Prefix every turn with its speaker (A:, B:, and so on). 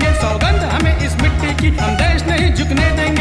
A: देंगे। सौगंध हमें इस मिट्टी की हम देश नहीं झुकने देंगे।